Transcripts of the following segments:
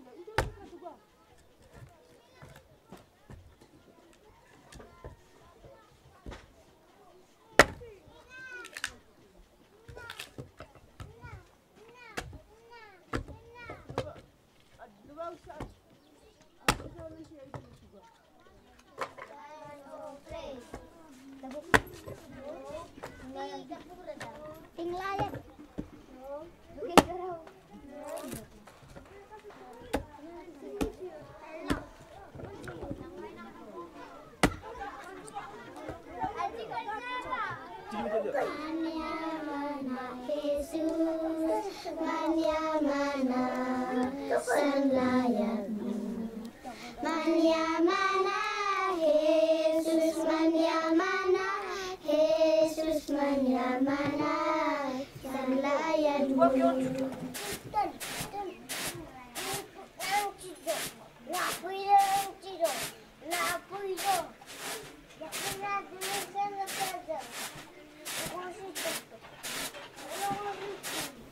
이런생각도 갖.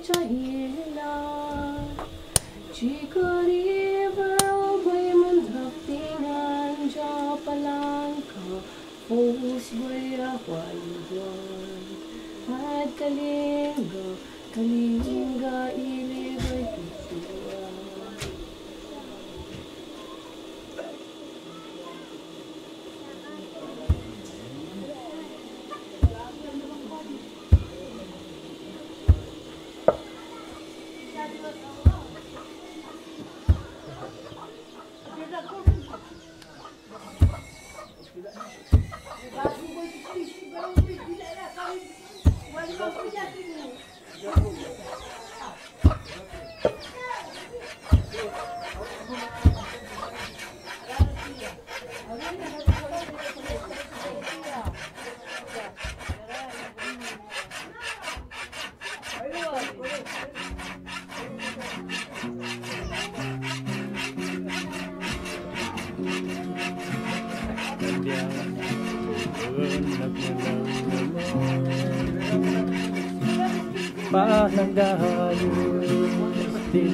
Jaila Chikariva Wayman Hafting and Japalanka Fools Waya Wanwan Mad Kalinga Kalinga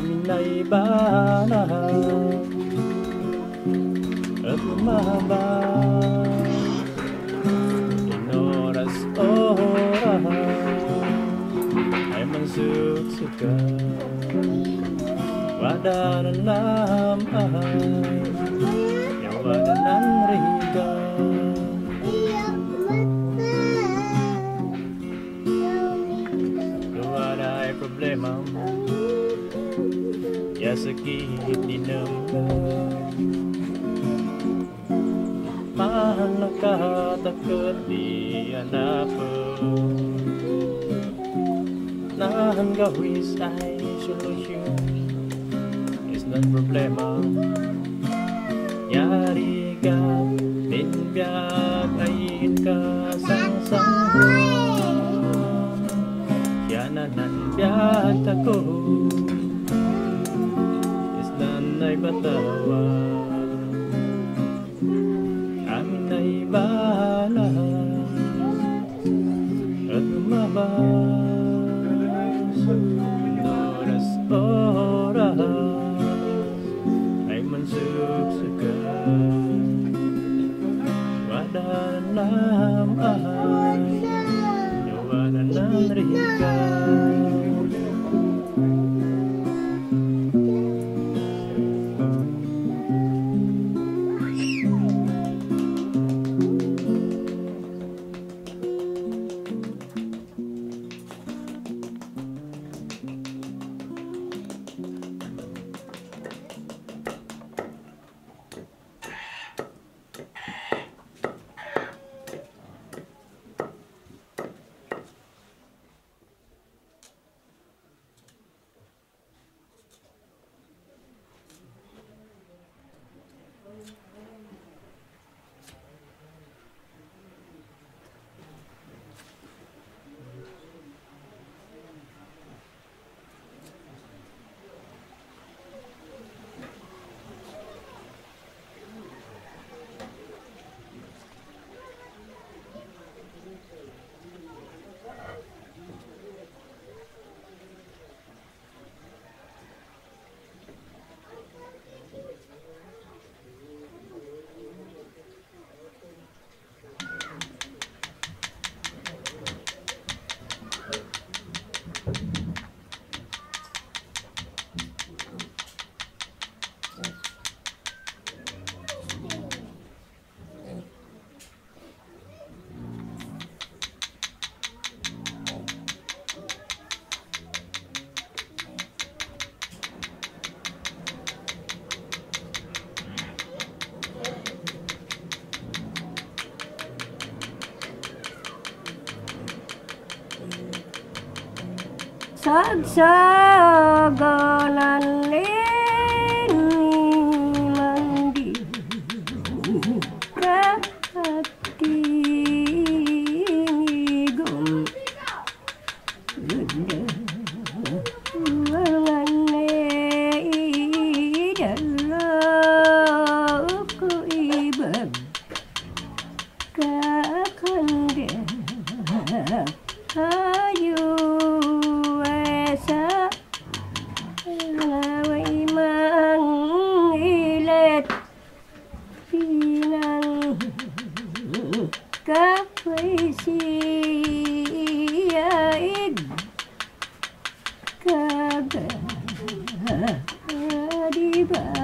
Ang naibahan at lumaba Inoras orahan ay mansutsuka Wadanan lamay yang wadanan riga Luwada'y problema mo Ya sakit di naman Mahal na katakot di hanapon Nahan gawis ay solusyon Is not problema Yari ka Binbiyag ayin ka sang sang Siya na nanbiyag sagsaganan Bye.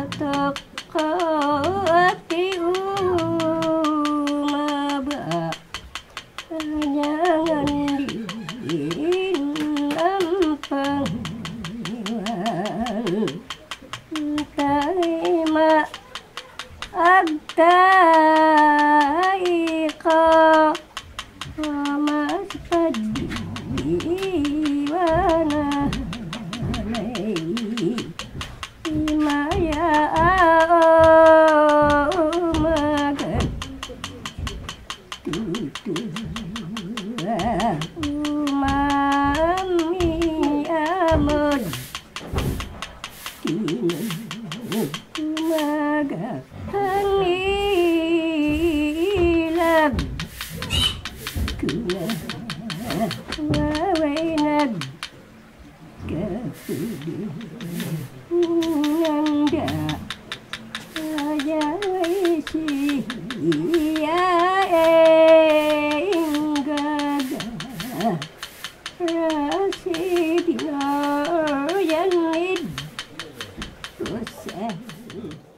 Umaga Yes.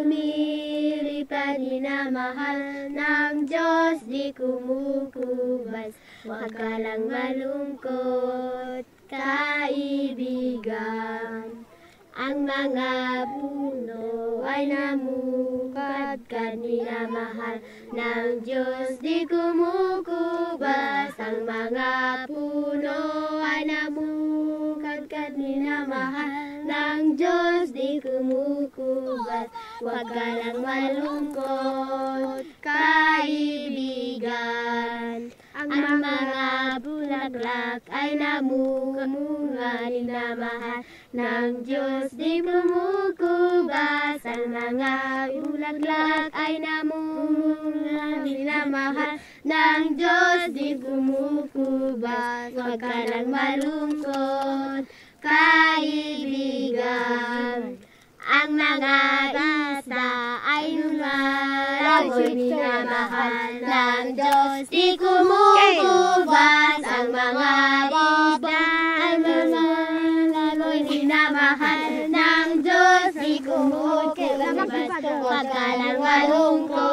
Bosan. ilipad minamahal ng Diyos di kumukubas Huwag ka lang malungkot, kaibigan Ang mga puno ay namukad ka minamahal ng Diyos di kumukubas Ang mga puno ay namukad ka minamahal ng Diyos di kumukubas Huwag ka lang malungkot, kaibigan. Ang mga bulaklak ay namumunga minamahal ng Diyos. Di kumukubas Ang mga bulaklak ay namumunga minamahal ng Diyos. Di kumukubas Huwag ka lang malungkot, kaibigan ang mga basta ay lumalagoy minamahal ng Diyos. Di kumukubas ang mga bida. Ay mga lagoy minamahal ng Diyos. Di kumukubas huwag ka lang malungkot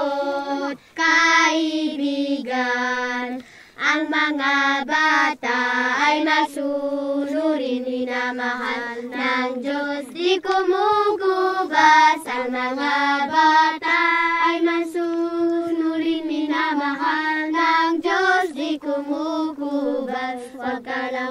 masunurin minamahal ng Diyos. Di kumukuba sa mga bata ay masunurin minamahal ng Diyos. Di kumukuba, huwag ka lang.